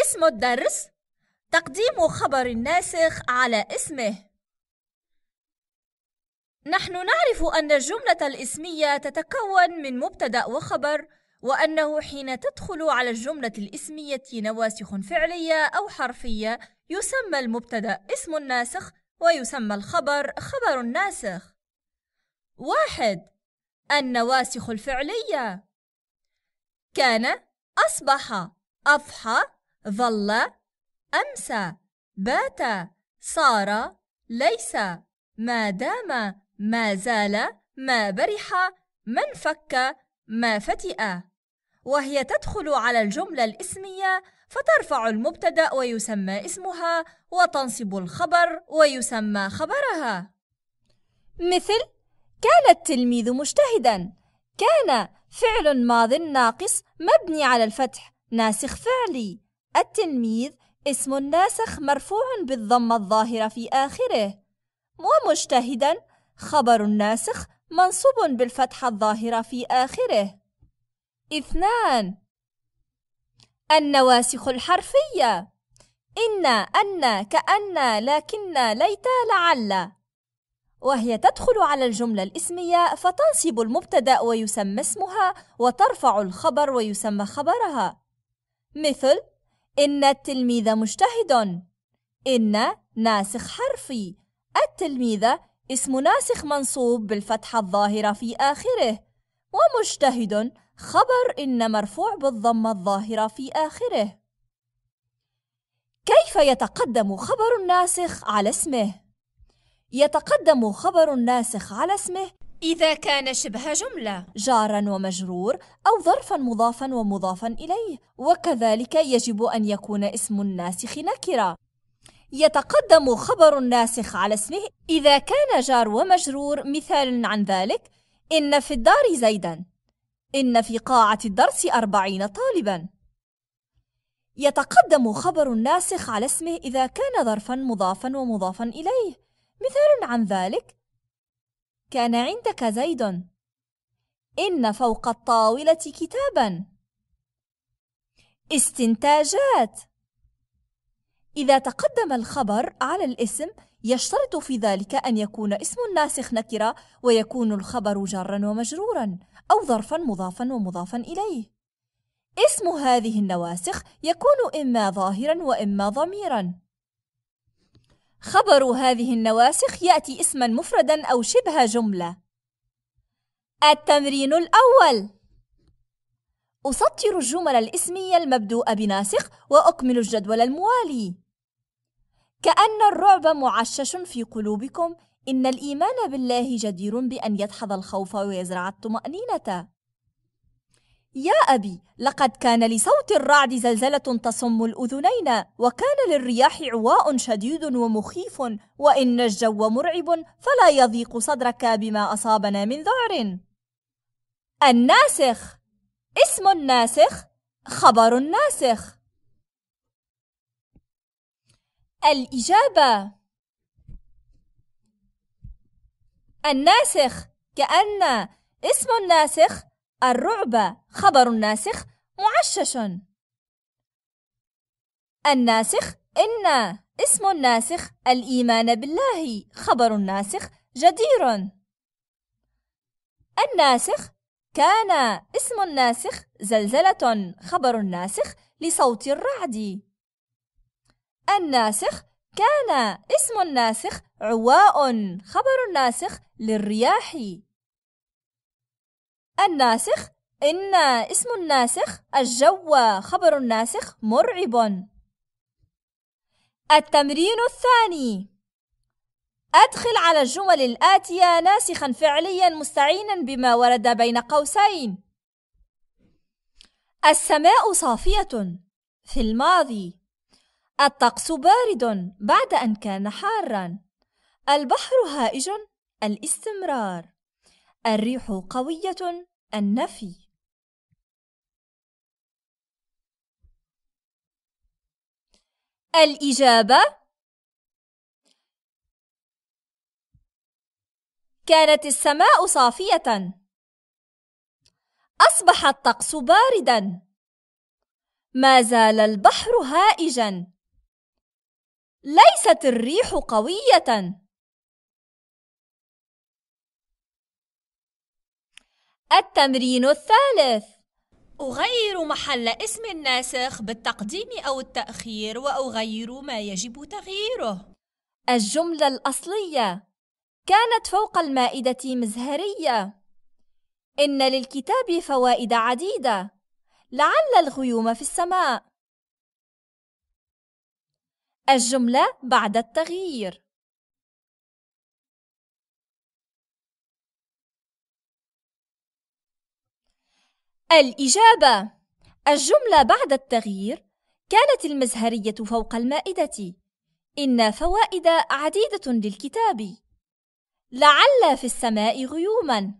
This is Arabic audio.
اسم الدرس تقديم خبر الناسخ على اسمه. نحن نعرف أن الجملة الاسمية تتكون من مبتدأ وخبر وأنه حين تدخل على الجملة الاسمية نواسخ فعلية أو حرفية يسمى المبتدأ اسم الناسخ ويسمى الخبر خبر الناسخ واحد النواسخ الفعلية. كان أصبح أضحى ظل أمسى بات صار ليس ما دام ما زال ما برح من فك ما فتئ. وهي تدخل على الجملة الإسمية فترفع المبتدأ ويسمى اسمها وتنصب الخبر ويسمى خبرها. مثل كان التلميذ مجتهدا. كان فعل ماض ناقص مبني على الفتح ناسخ فعلي. التلميذ اسم ناسخ مرفوع بالضمة الظاهرة في آخره. ومجتهدا خبر ناسخ منصوب بالفتحة الظاهرة في آخره. اثنان. النواسخ الحرفية. إن أن كأن لكن ليت لعل. وهي تدخل على الجملة الاسمية فتنصب المبتدأ ويسمى اسمها وترفع الخبر ويسمى خبرها. مثل إن التلميذ مجتهد. إن ناسخ حرفي. التلميذ اسم ناسخ منصوب بالفتحة الظاهرة في آخره. ومجتهد. خبر إن مرفوع بالضمة الظاهرة في آخره. كيف يتقدم خبر الناسخ على اسمه؟ يتقدم خبر الناسخ على اسمه إذا كان شبه جملة جارا ومجرور أو ظرفا مضافا ومضافا إليه وكذلك يجب أن يكون اسم الناسخ نكرة يتقدم خبر الناسخ على اسمه إذا كان جار ومجرور مثال عن ذلك إن في الدار زيدا إن في قاعة الدرس أربعين طالبا. يتقدم خبر الناسخ على اسمه إذا كان ظرفا مضافا ومضافا إليه مثال عن ذلك كان عندك زيد. إن فوق الطاولة كتابا. استنتاجات. إذا تقدم الخبر على الاسم يشترط في ذلك أن يكون اسم الناسخ نكرة ويكون الخبر جارا ومجرورا أو ظرفا مضافا ومضافا إليه. اسم هذه النواسخ يكون إما ظاهرا وإما ضميرا. خبر هذه النواسخ يأتي اسما مفردا أو شبه جملة. التمرين الأول. أسطر الجمل الاسمية المبدوءة بناسخ وأكمل الجدول الموالي. كأن الرعب معشش في قلوبكم إن الإيمان بالله جدير بأن يدحض الخوف ويزرع الطمأنينة. يا أبي لقد كان لصوت الرعد زلزلة تصم الأذنين وكان للرياح عواء شديد ومخيف وإن الجو مرعب فلا يضيق صدرك بما أصابنا من ذعر. الناسخ. اسم الناسخ. خبر الناسخ. الإجابة. الناسخ. كأن. اسم الناسخ. الرعب خبر الناسخ معشش. الناسخ إن اسم الناسخ الإيمان بالله خبر الناسخ جدير. الناسخ كان اسم الناسخ زلزلة خبر الناسخ لصوت الرعد. الناسخ كان اسم الناسخ عواء خبر الناسخ للرياح. الناسخ. إن اسم الناسخ الجو خبر الناسخ مرعب. التمرين الثاني. أدخل على الجمل الآتية ناسخا فعليا مستعينا بما ورد بين قوسين. السماء صافية. في الماضي. الطقس بارد بعد أن كان حارا. البحر هائج. الاستمرار. الريح قوية النفي. الإجابة كانت السماء صافية. أصبح الطقس باردا. ما زال البحر هائجا. ليست الريح قوية. التمرين الثالث. أغير محل اسم الناسخ بالتقديم أو التأخير وأغير ما يجب تغييره. الجملة الأصلية. كانت فوق المائدة مزهرية. إن للكتاب فوائد عديدة. لعل الغيوم في السماء. الجملة بعد التغيير. الإجابة الجملة بعد التغيير كانت المزهرية فوق المائدة. إن فوائد عديدة للكتاب. لعل في السماء غيوما.